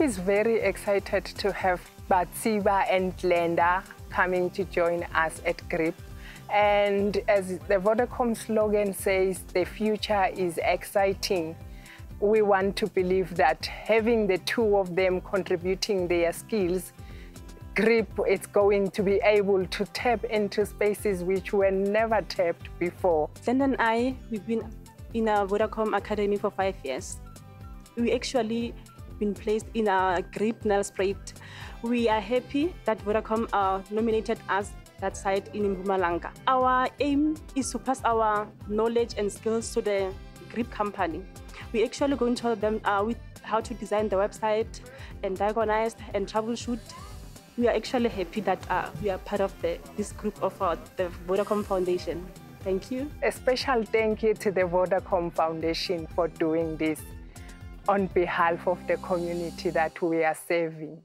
is very excited to have Batsiba and Glenda coming to join us at GRIP. And as the Vodacom slogan says, the future is exciting. We want to believe that having the two of them contributing their skills, GRIP is going to be able to tap into spaces which were never tapped before. Glenda and I, we've been in a Vodacom Academy for five years. We actually been placed in a GRIP Nelspruit. We are happy that Vodacom uh, nominated us that site in Mpumalanga. Our aim is to pass our knowledge and skills to the GRIP company. We actually going to tell them uh, with how to design the website and diagnose and troubleshoot. We are actually happy that uh, we are part of the, this group of uh, the Vodacom Foundation. Thank you. A special thank you to the Vodacom Foundation for doing this on behalf of the community that we are serving.